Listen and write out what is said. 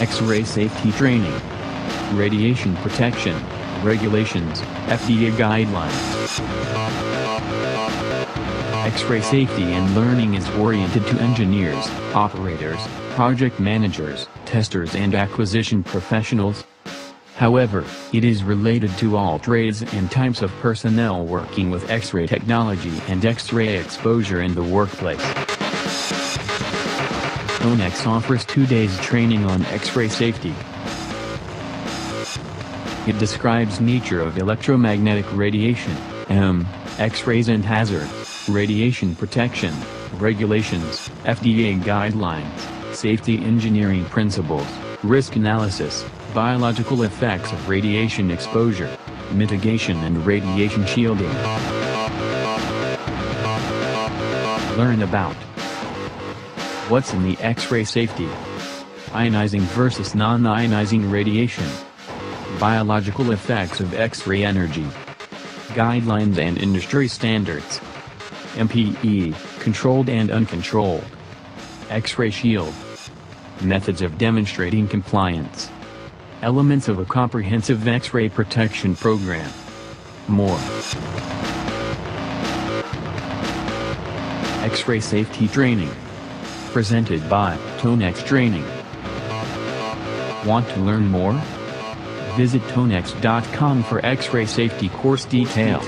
X-ray safety training, radiation protection, regulations, FDA guidelines. X-ray safety and learning is oriented to engineers, operators, project managers, testers and acquisition professionals. However, it is related to all trades and types of personnel working with X-ray technology and X-ray exposure in the workplace. Tonex offers two days training on X-ray safety. It describes nature of electromagnetic radiation, M, X-rays and hazards, radiation protection, regulations, FDA guidelines, safety engineering principles, risk analysis, biological effects of radiation exposure, mitigation and radiation shielding. Learn about What's in the X-ray safety? Ionizing versus non-ionizing radiation. Biological effects of X-ray energy. Guidelines and industry standards. MPE, controlled and uncontrolled. X-ray shield. Methods of demonstrating compliance. Elements of a comprehensive X-ray protection program. More. X-ray safety training. Presented by Tonex Training. Want to learn more? Visit tonex.com for X-ray safety course detail.